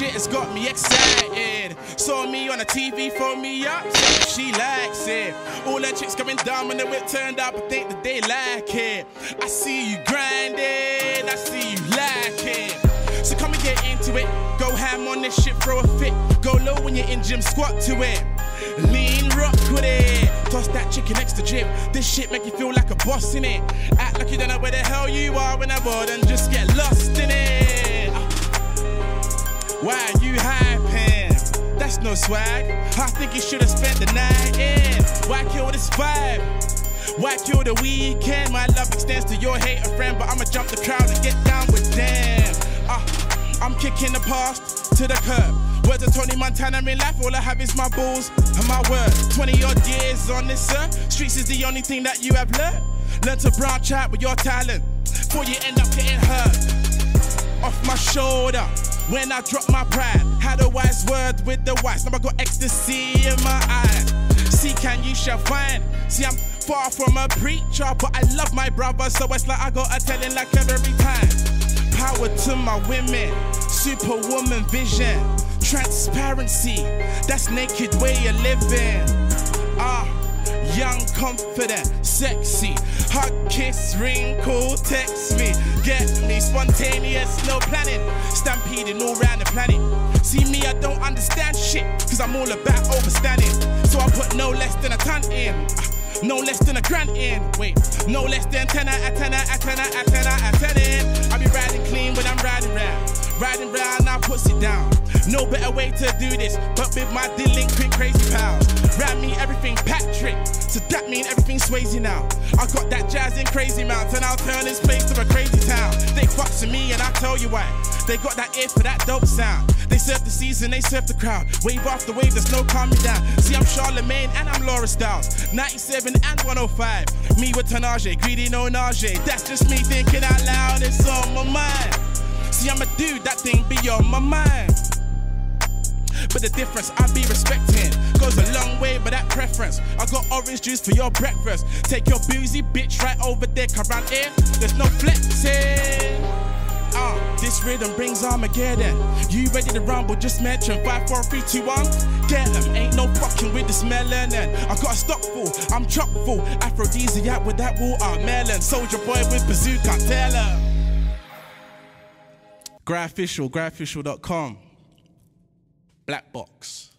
shit has got me excited. Saw me on the TV, phone me up, she likes it. All the chicks coming down when the whip turned up, I think that they like it. I see you grinding, I see you like it. So come and get into it. Go ham on this shit, throw a fit. Go low when you're in gym, squat to it. Lean rock with it. Toss that chicken next to gym. This shit make you feel like a boss in it. Act like you don't know where the hell you are when I board and just get Why you hyping? That's no swag. I think you should have spent the night in. Why kill this vibe? Why kill the weekend? My love extends to your hater friend, but I'ma jump the crowd and get down with them. Uh, I'm kicking the past to the curb. Words of Tony Montana in life, all I have is my balls and my word. 20 odd years on this earth, streets is the only thing that you have learned. Learn to branch out with your talent, before you end up getting hurt. Off my shoulder, when I drop my pride. Had a wise word with the wise, now I got ecstasy in my eyes. See, can you shall find. See, I'm far from a preacher, but I love my brother, so it's like I got a telling like every time. Power to my women, superwoman vision, transparency, that's naked way of living. Ah, young, confident, sexy, hug, kiss, ring, call, text me, get me spontaneous, no planning, stampeding all around the planet. See me, I don't understand shit, cause I'm all about overstanding. So I put no less than a ton in. Ah, no less than a grand in. Wait, no less than 10 out of 10 out of 10 out of 10 out of 10 in. I be riding clean when I'm riding round. Riding round, now puts it down. No better way to do this, but with my delinquent crazy so that mean everything Swayze now. I got that jazz in crazy mount, and I'll turn this place to a crazy town. They fucks with me, and I tell you why. They got that ear for that dope sound. They serve the season, they serve the crowd. Wave after wave, there's no calming down. See, I'm Charlemagne and I'm Laura Styles. 97 and 105. Me with Tanaje, greedy no nausea. That's just me thinking out loud, it's on my mind. See, I'm a dude, that thing be on my mind. But the difference I be respecting goes a long way by that preference. I got orange juice for your breakfast. Take your boozy bitch right over there, come round here. There's no flexing. Uh, this rhythm brings Armageddon. You ready to rumble? Just mention 5, 4, 3, 2, 1. Get them. Ain't no fucking with this melanin. And I got a stock full, I'm chock full. Aphrodisiac with that water melon. Soldier boy with bazooka, tell her. GryOfficial, gryofficial.com. Black box.